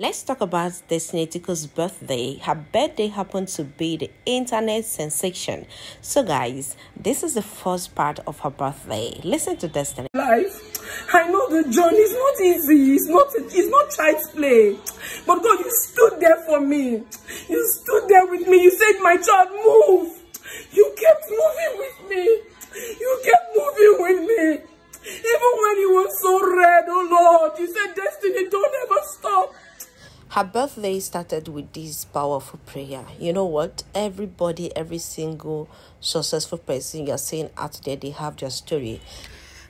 Let's talk about Destiny Etiko's birthday. Her birthday happened to be the internet sensation. So, guys, this is the first part of her birthday. Listen to Destiny. Life, I know the journey is not easy. It's not. It's not child's play. But God, you stood there for me. You stood there with me. You said, "My child, move." You kept moving with me. You kept moving with me. Even when it was so red, oh Lord, you said, Destiny, don't. Her birthday started with this powerful prayer. You know what? Everybody, every single successful person you're seeing out there, they have their story.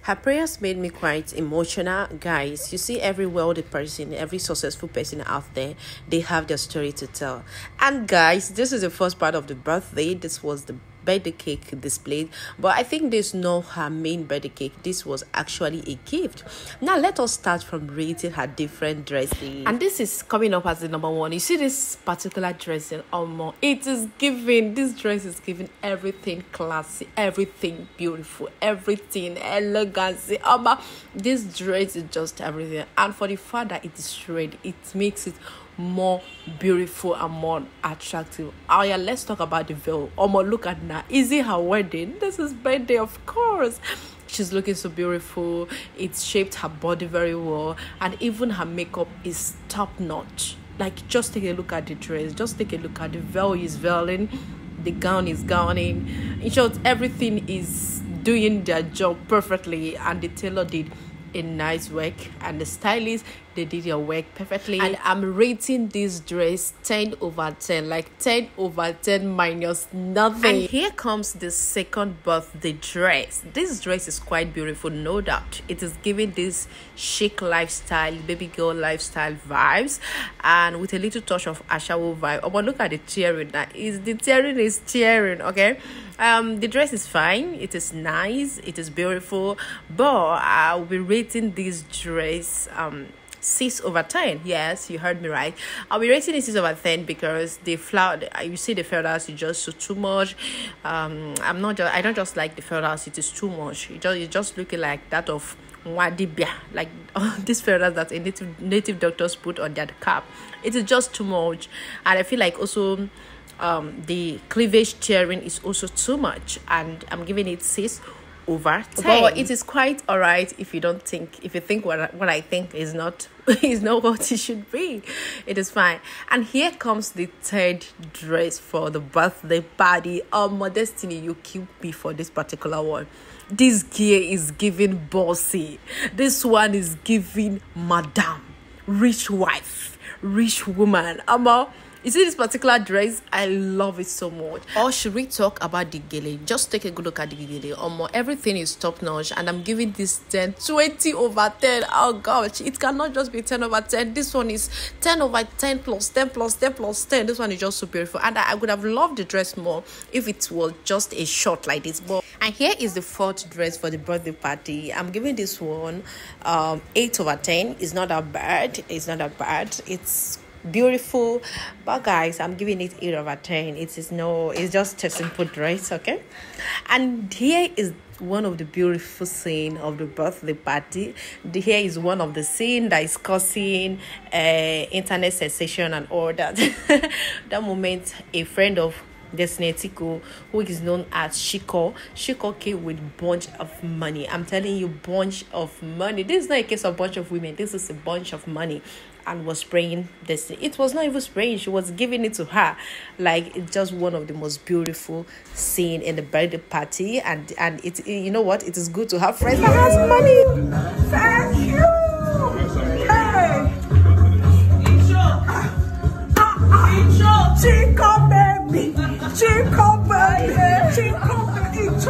Her prayers made me quite emotional. Guys, you see, every wealthy person, every successful person out there, they have their story to tell. And guys, this is the first part of the birthday. This was the birthday cake displayed but i think this not her main birthday cake. This was actually a gift. Now let us start from rating her different dresses and this is coming up as the number one. You see this particular dressing um it is giving this dress is giving everything classy everything beautiful everything elegance. Um this dress is just everything. And for the fact that it is red it makes it more beautiful and more attractive. Oh yeah, let's talk about the veil. Omo, look at that. Is it her wedding? This is birthday, of course. She's looking so beautiful. It's shaped her body very well, and even her makeup is top notch. Like, just take a look at the dress. Just take a look at the veil is veiling, the gown is gowning. In short, everything is doing their job perfectly, and the tailor did a nice work and the stylist they did your work perfectly. And i'm rating this dress 10 over 10 like 10 over 10 minus nothing. And here comes the second birthday dress. This dress is quite beautiful no doubt. It is giving this chic lifestyle baby girl lifestyle vibes. And with a little touch of ashawo vibe. Oh but look at the tearing that is the tearing is tearing okay? Um the dress is fine. It is nice. It is beautiful. But i'll be rating this dress um 6 over 10 yes you heard me right. I'll be rating it 6 over 10 because the flower you see the feathers is just so too much. Um i'm not just i don't just like the feathers it is too much. It just it's just looking like that of Wadibia, like oh, these feathers that a native native doctors put on their cap. It is just too much, and I feel like also um the cleavage tearing is also too much, and I'm giving it six over 10. But it is quite all right if you don't think, if you think what, what I think is not is not what it should be. It is fine. And here comes the third dress for the birthday party. Oh, Modestiny, you keep me for this particular one. This gear is giving bossy. This one is giving madam, rich wife, rich woman. Amo, you see this particular dress? I love it so much. Or should we talk about the gele? Just take a good look at the gele. Um, everything is top notch, and I'm giving this 10, 20 over 10. Oh gosh, it cannot just be 10 over 10. This one is 10 over 10 plus 10 plus 10 plus 10. This one is just so beautiful, and I, I would have loved the dress more if it was just a short like this. But and here is the fourth dress for the birthday party. I'm giving this one um 8 over 10. It's not that bad. It's not that bad. It's beautiful. But guys i'm giving it 8 over 10 it is no it's just a simple dress okay? And here is one of the beautiful scene of the birthday party. The, here is one of the scene that is causing uh, internet sensation and all that. That moment a friend of Destiny Etiko, who is known as Shiko. Shiko came with bunch of money. I'm telling you, bunch of money. This is not a case of bunch of women. This is a bunch of money and was spraying this it was not even spraying she was giving it to her like it's just one of the most beautiful scene in the birthday party and and it you know what it is good to have friends that has money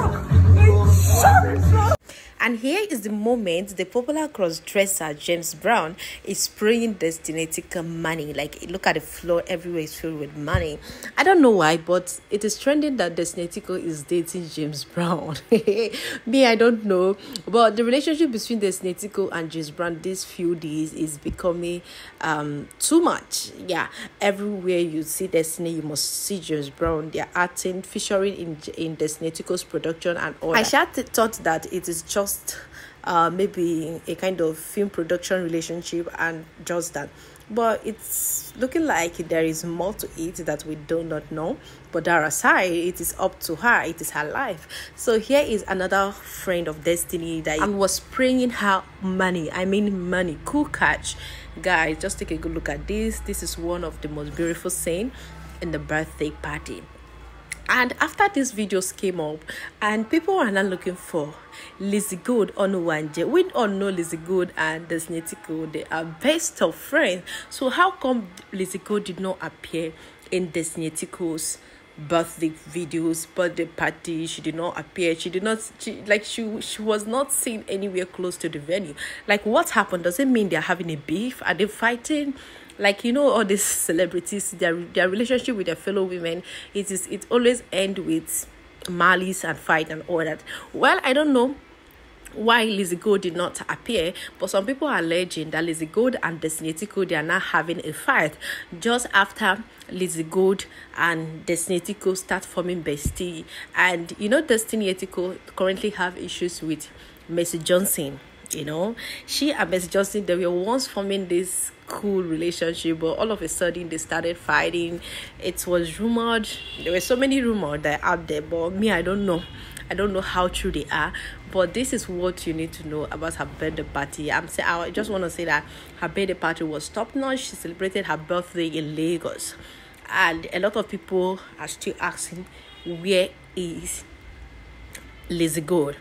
baby Chico and here is the moment the popular cross-dresser James Brown is spraying Destiny money. Like, look at the floor, everywhere is filled with money. I don't know why, but it is trending that Destiny is dating James Brown. Me, I don't know. But the relationship between Destiny and James Brown these few days is becoming um too much. Yeah, everywhere you see Destiny, you must see James Brown. They're acting, featuring in in Destiny production and all. I that. thought that it is just uh, maybe a kind of film production relationship and just that. But it's looking like there is more to it that we do not know. But that aside it is up to her it is her life. So here is another friend of destiny that and was praying her money i mean money. Cool catch. Guys just take a good look at this. This is one of the most beautiful scene in the birthday party and after these videos came up and people are now looking for Lizzy Gold Onuwaje. We all know Lizzy Gold and Destiny Etiko. They are best of friends. So how come Lizzie Good did not appear in Destiny Etiko's birthday videos, birthday party? She did not appear. She did not she like she she was not seen anywhere close to the venue. Like what happened? Does it mean they're having a beef? Are they fighting? Like you know all these celebrities their their relationship with their fellow women it is it always end with malice and fight and all that well i don't know why Lizzy Gold did not appear, but some people are alleging that Lizzy Gold and Destiny Etiko they are now having a fight just after Lizzy Gold and Destiny Etiko start forming bestie. And you know, Destiny Etiko currently have issues with Mercy Johnson. You know, she and Mercy Johnson they were once forming this cool relationship, but all of a sudden they started fighting. It was rumored. There were so many rumors that out there, but me, I don't know. I don't know how true they are, but this is what you need to know about her birthday party. I'm saying I just want to say that her birthday party was top notch. She celebrated her birthday in Lagos, and a lot of people are still asking where is Lizzy Gold.